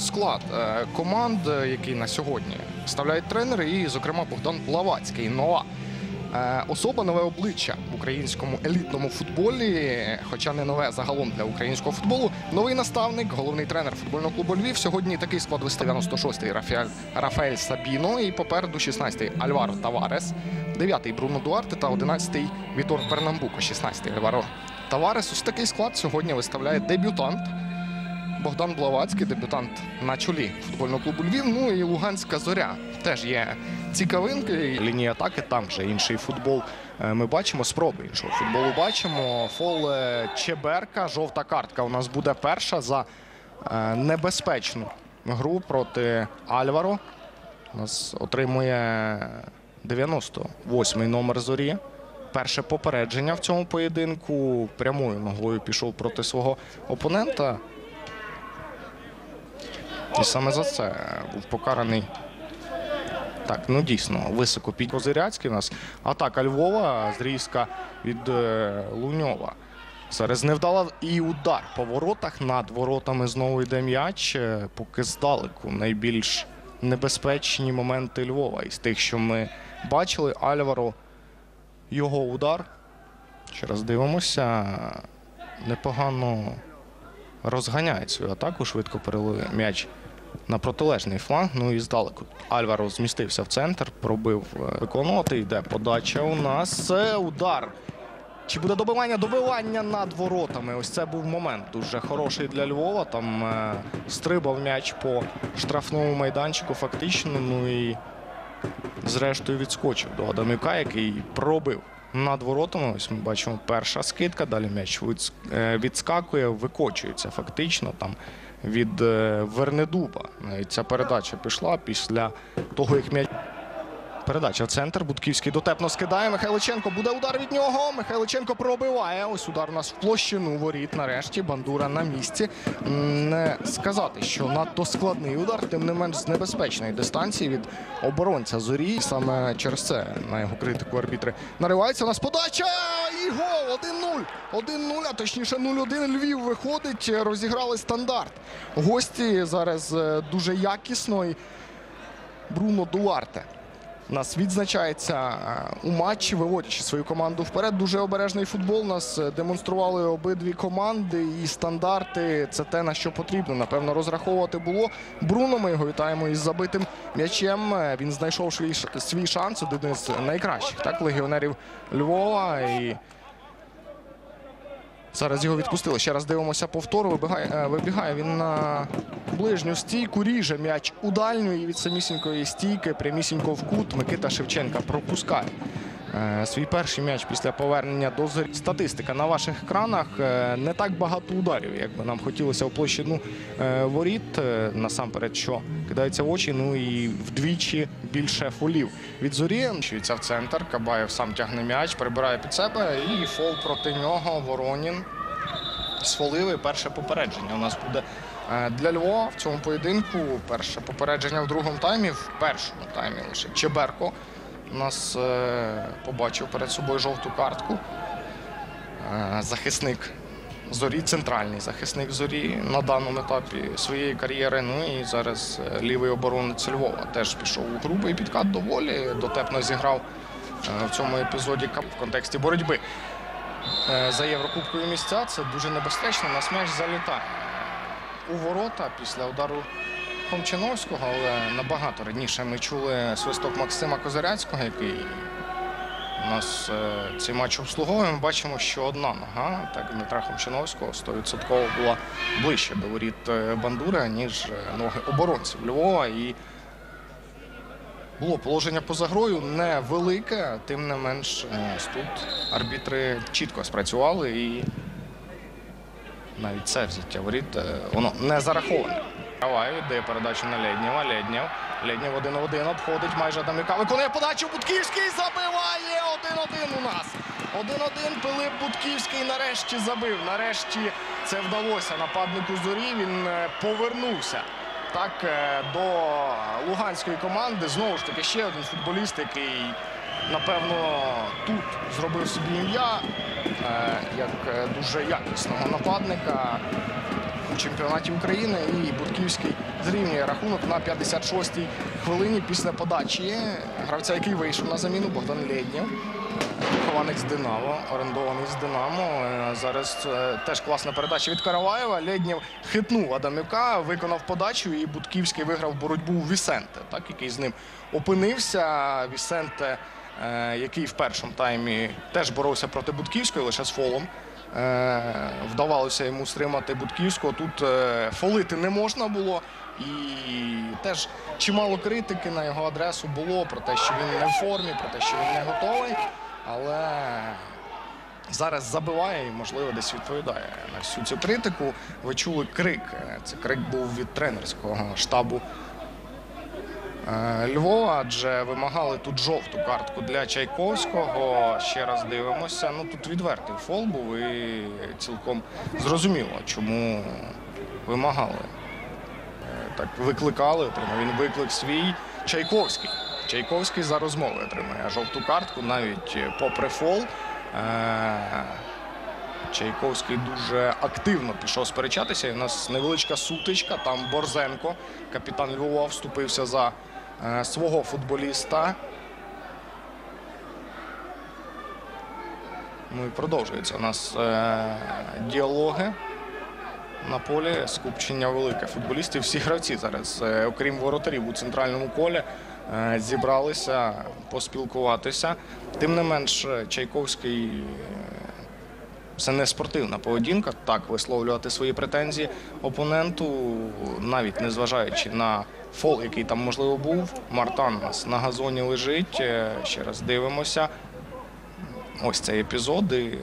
склад е, команд, е, який на сьогодні ставляють тренери, і, зокрема, Богдан Плавацький. Нова е, особа, нове обличчя в українському елітному футболі, хоча не нове загалом для українського футболу. Новий наставник, головний тренер футбольного клубу Львів. Сьогодні такий склад виставив 96-й Рафаель, Рафаель Сабіно і попереду 16-й Альваро Таварес, 9-й Бруно Дуарте та 11-й Вітор Пернамбуко, 16-й Альваро Таварес. Ось такий склад сьогодні виставляє дебютант. Богдан Блавацький, дебютант на чолі футбольного клубу Львів. Ну і Луганська зоря теж є цікавинки. Лінія атаки там вже інший футбол. Е, Ми бачимо спроби іншого футболу. Бачимо фол Чеберка. Жовта картка у нас буде перша за е, небезпечну гру проти Альваро. У нас отримує 98-й номер зорі. Перше попередження в цьому поєдинку. Прямою ногою пішов проти свого опонента. І саме за це був покараний. Так, ну дійсно, високо під Козиряцький у нас. Атака Львова, зрізка від е, Луньова. Зараз невдала і удар по воротах. Над воротами знову йде м'яч. Е, Поки здалеку найбільш небезпечні моменти Львова. Із тих, що ми бачили, Альваро його удар. Ще раз дивимося. Непогано розганяє свою атаку, швидко перелив м'яч на протилежний фланг. Ну і здалеку Альваро змістився в центр, пробив е, виконувати. Йде подача у нас. Удар. Чи буде добивання? Добивання над воротами. Ось це був момент дуже хороший для Львова. Там е, стрибав м'яч по штрафному майданчику, фактично. Ну і зрештою відскочив до Адамюка, який пробив над воротами. Ось ми бачимо перша скидка. Далі м'яч е, відскакує, викочується фактично там від е, Вернедуба. Навіть ця передача пішла після того, як м'яч. Передача в центр. Будківський дотепно скидає. Михайличенко буде удар від нього. Михайличенко пробиває. Ось удар у нас в площину воріт. Нарешті бандура на місці. Не сказати, що надто складний удар, тим не менш з небезпечної дистанції від оборонця зорі. Саме через це на його критику арбітри нариваються. У нас подача і гол 1-0. 1-0, а точніше 0-1. Львів виходить. Розіграли стандарт. Гості зараз е, дуже якісно. Бруно Дуарте нас відзначається е, у матчі, виводячи свою команду вперед. Дуже обережний футбол. Нас е, демонстрували обидві команди і стандарти. Це те, на що потрібно. Напевно, розраховувати було. Бруно, ми його вітаємо із забитим м'ячем. Е, Він знайшов свій, шанс, один із найкращих так, легіонерів Львова. І Зараз його відпустили. Ще раз дивимося повтор. Вибігає, е, вибігає він на ближню стійку, ріже м'яч у дальню і від самісінької стійки, прямісінько в кут. Микита Шевченка пропускає свій перший м'яч після повернення до зорі. Статистика на ваших екранах. Е, Не так багато ударів, як би нам хотілося в площину е, воріт. Е, Насамперед, що кидається в очі. Ну і вдвічі більше фолів. Від зорі в центр. Кабаєв сам тягне м'яч, прибирає під себе і фол проти нього. Воронін сфолили перше попередження. У нас буде е, для Львова в цьому поєдинку. Перше попередження в другому таймі, в першому таймі лише Чеберко нас е, побачив перед собою жовту картку. Е, Захисник зорі, центральний захисник зорі на даному етапі своєї кар'єри. Ну і зараз е, лівий оборонець Львова теж пішов у грубий підкат доволі дотепно зіграв в цьому епізоді в контексті боротьби за Єврокубкові місця. Це дуже небезпечно. Нас м'яч залітає у ворота після удару Хомчиновського, але набагато раніше ми чули свисток Максима Козиряцького, який нас е, цей матч обслуговує. Ми бачимо, що одна нога так, Дмитра Хомчиновського 100% була ближче до воріт е, Бандури, ніж е, ноги оборонців Львова. І було положення поза грою невелике, тим не менш тут арбітри чітко спрацювали і навіть це взяття воріт воно не зараховане. Кавай віддає передачу на Леднєва. Леднєв. Леднєв один в один обходить майже Адамюка. Виконує подачу Будківський забиває 1-1 у нас. 1-1 Пилип Будківський нарешті забив. Нарешті це вдалося нападнику зорі. Він е, повернувся так е, до луганської команди. Знову ж таки, ще один футболіст, який напевно тут зробив собі ім'я е, як дуже якісного нападника. Чемпіонаті України. І Будківський зрівнює рахунок на 56-й хвилині після подачі гравця, який вийшов на заміну Богдан Лєднєв. Вихованець з Динамо, орендований з Динамо. Е, Зараз е, теж класна передача від Караваєва. Лєднєв хитнув Адамюка, виконав подачу, і Будківський виграв боротьбу у Вісенте, так, який з ним опинився. Вісенте, е, який в першому таймі теж боровся проти Будківської, лише з фолом. Е, Вдавалося йому стримати Будківського. Тут е, фолити не можна було. І теж чимало критики на його адресу було про те, що він не в формі, про те, що він не готовий. Але зараз забиває і, можливо, десь відповідає на всю цю критику. Ви чули крик. Це крик був від тренерського штабу е, Львова, адже вимагали тут жовту картку для Чайковського. Ще раз дивимося. Ну тут відвертий фол був і цілком зрозуміло, чому вимагали. Е, Так викликали, отримав він виклик свій. Чайковський. Чайковський за розмови отримає жовту картку, навіть е, попри фол. Е, Чайковський дуже активно пішов сперечатися. У нас невеличка сутичка. Там Борзенко, капітан Львова, вступився за е, свого футболіста. Ну і продовжується у нас е, діалоги на полі. Скупчення велике футболістів. Всі гравці зараз, е, окрім воротарів у центральному колі, е, зібралися поспілкуватися. Тим не менш, е, Чайковський е, це не спортивна поведінка, так висловлювати свої претензії опоненту, навіть не зважаючи на фол, який там можливо був. Мартан у нас на газоні лежить. Е, Ще раз дивимося. Ось цей епізод. І...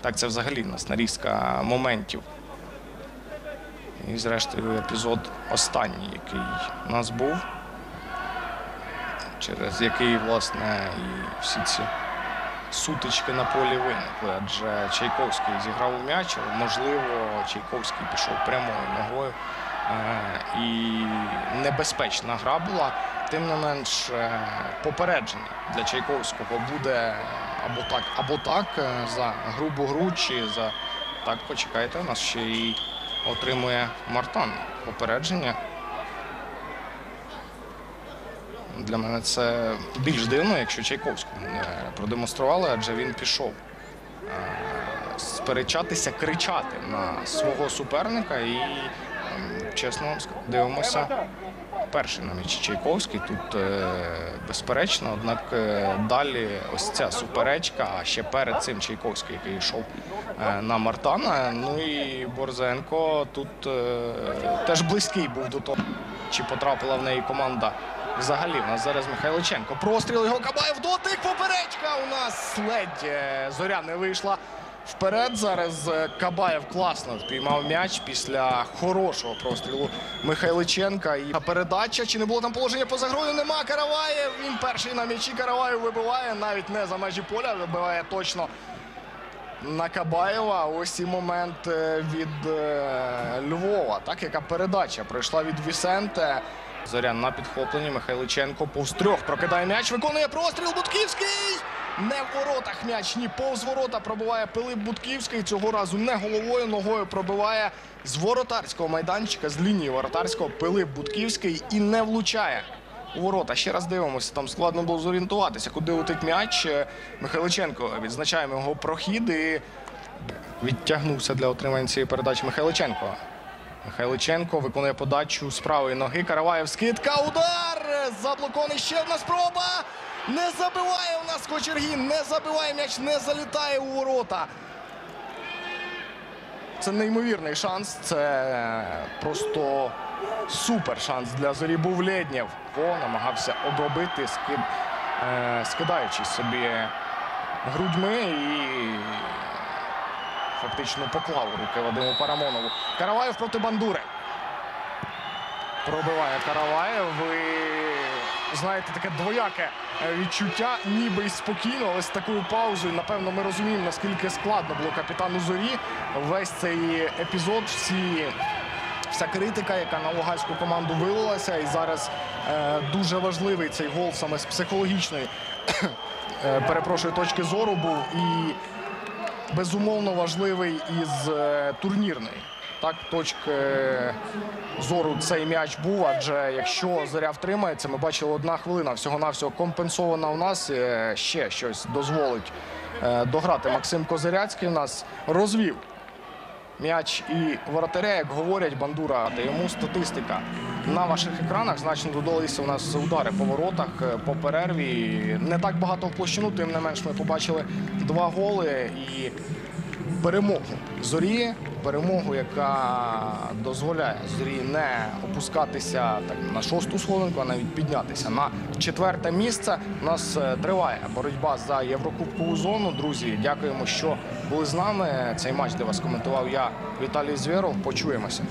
Так, це взагалі в нас нарізка моментів. І зрештою епізод останній, який у нас був, через який, власне, і всі ці сутички на полі виникли. Адже Чайковський зіграв у м'яч, можливо, Чайковський пішов прямою ногою. Е, І небезпечна гра була. Тим не менш, е, попередження для Чайковського буде або так, або так е, за грубу гру, чи за так, почекайте, у нас ще і отримує Мартан попередження. Для мене це більш дивно, якщо Чайковському не продемонстрували, адже він пішов сперечатися, кричати на свого суперника. І чесно вам дивимося. Перший на м'ячі Чайковський тут е, безперечно, однак е, далі ось ця суперечка, а ще перед цим Чайковський, який йшов е, на Мартана. Ну і Борзенко тут теж близький був до того, чи потрапила в неї команда. Взагалі, у нас зараз Михайличенко. Простріл його Кабаєв дотик. Поперечка у нас ледь зоря не вийшла вперед. Зараз е, Кабаєв класно впіймав м'яч після хорошого прострілу Михайличенка. І передача. Чи не було там положення поза грою? Нема. Караваєв. Він перший на м'ячі. Караваєв вибиває навіть не за межі поля. Вибиває точно на Кабаєва. Ось і момент е, від е, Львова. Так, яка передача пройшла від Вісенте. Зорян на підхопленні. Михайличенко повз трьох прокидає м'яч. Виконує простріл. Будківський. Не в воротах м'яч, ні повз ворота пробиває Пилип Будківський. Цього разу не головою, ногою пробиває з воротарського майданчика, з лінії воротарського Пилип Будківський і не влучає у ворота. Ще раз дивимося, там складно було зорієнтуватися, куди летить м'яч. Михайличенко відзначаємо його прохід і відтягнувся для отримання цієї передачі Михайличенко. Михайличенко виконує подачу з правої ноги. Караваєв скидка. Удар! Заблокований ще одна спроба. Не забиває у нас Кочергін. Не забиває м'яч, не залітає у ворота. Це неймовірний шанс. Це просто супер шанс для зорі був Лєднєв. Намагався обробити, скид, е, скидаючи собі грудьми і фактично поклав руки Вадиму Парамонову. Караваєв проти Бандури. Пробиває Караваєв. І, знаєте, таке двояке е, відчуття, ніби й спокійно, але з такою паузою. Напевно, ми розуміємо, наскільки складно було капітану зорі. Весь цей епізод, всі. Вся критика, яка на луганську команду вилилася, і зараз е, дуже важливий цей гол саме з психологічної е, перепрошую точки зору був і безумовно важливий із е, турнірної. Так точки зору цей м'яч був. Адже якщо зоря втримається, ми бачили одна хвилина всього-навсього компенсована у нас. Е, Ще щось дозволить е, дограти Максим Козиряцький. У нас розвів м'яч і воротаря, як говорять Бандура, та йому статистика. На ваших екранах значно додалися у нас удари по воротах е, по перерві. Не так багато в площину, тим не менш ми побачили два голи і перемогу зорі. Перемогу, яка дозволяє зорі не опускатися так на шосту сходинку, а навіть піднятися на четверте місце. У нас е, триває боротьба за єврокубкову зону. Друзі, дякуємо, що були з нами. Цей матч для вас коментував я, Віталій Звєров. Почуємося.